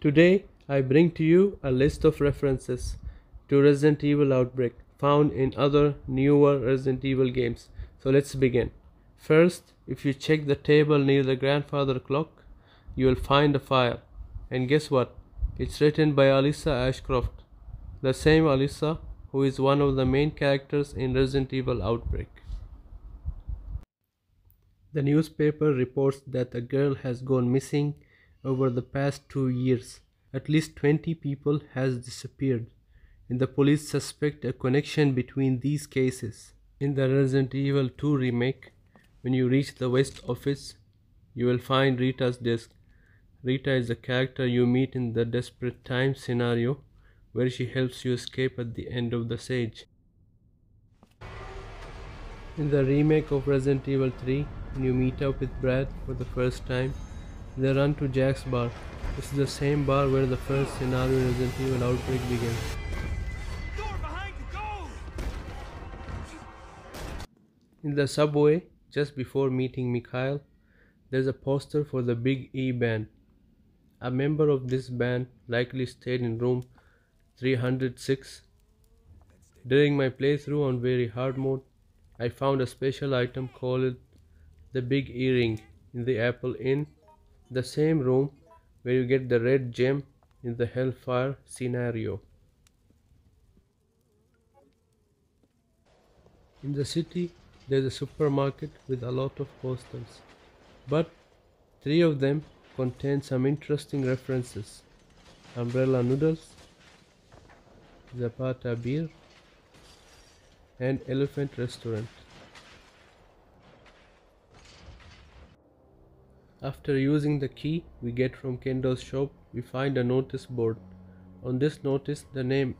Today, I bring to you a list of references to Resident Evil Outbreak found in other newer Resident Evil games. So let's begin. First, if you check the table near the grandfather clock, you will find a file. And guess what? It's written by Alyssa Ashcroft, the same Alyssa who is one of the main characters in Resident Evil Outbreak. The newspaper reports that a girl has gone missing over the past 2 years. At least 20 people has disappeared and the police suspect a connection between these cases. In the Resident Evil 2 remake, when you reach the West office, you will find Rita's desk. Rita is the character you meet in the Desperate Times scenario where she helps you escape at the end of the siege. In the remake of Resident Evil 3, when you meet up with Brad for the first time, they run to Jack's bar. This is the same bar where the first scenario in Resident Evil Outbreak begins. In the subway, just before meeting Mikhail, there's a poster for the Big E band. A member of this band likely stayed in room 306. During my playthrough on very hard mode, I found a special item called the Big Earring in the Apple Inn, the same room where you get the red gem in the Hellfire scenario. In the city, there's a supermarket with a lot of posters, but three of them contain some interesting references Umbrella Noodles, Zapata Beer, and Elephant Restaurant. After using the key we get from Kendo's shop, we find a notice board. On this notice, the name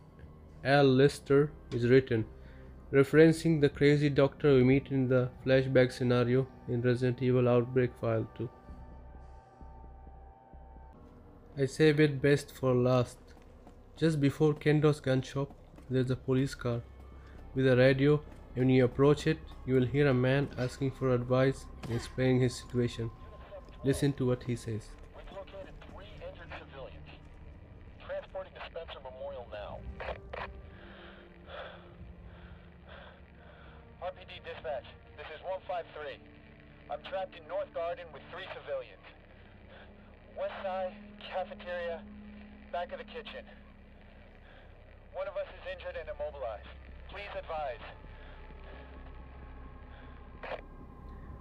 Al Lester is written, referencing the crazy doctor we meet in the flashback scenario in Resident Evil Outbreak File 2. I save it best for last. Just before Kendo's gun shop, there's a police car with a radio. When you approach it, you will hear a man asking for advice and explaining his situation. Listen to what he says. We've located three injured civilians. Transporting to Spencer Memorial now. RPD dispatch, this is 153. I'm trapped in North Garden with three civilians. West side, cafeteria, back of the kitchen. One of us is injured and immobilized. Please advise.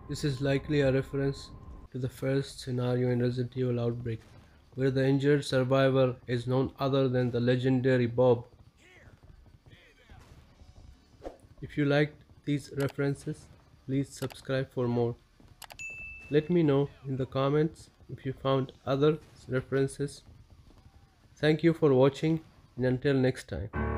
This is likely a reference to the first scenario in Resident Evil Outbreak, where the injured survivor is none other than the legendary Bob. If you liked these references, please subscribe for more. Let me know in the comments if you found other references. Thank you for watching and until next time.